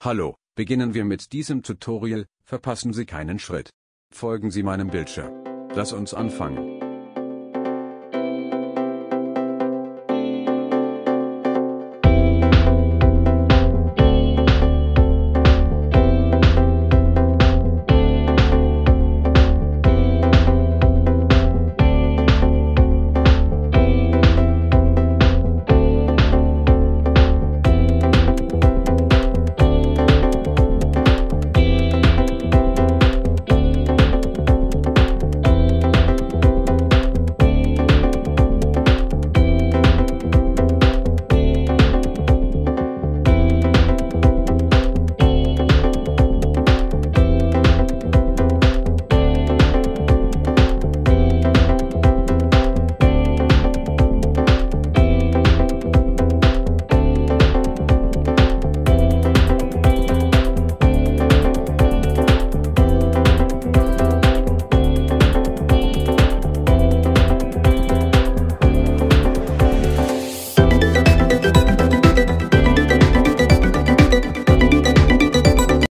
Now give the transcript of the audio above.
Hallo, beginnen wir mit diesem Tutorial, verpassen Sie keinen Schritt. Folgen Sie meinem Bildschirm. Lass uns anfangen.